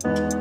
podcast.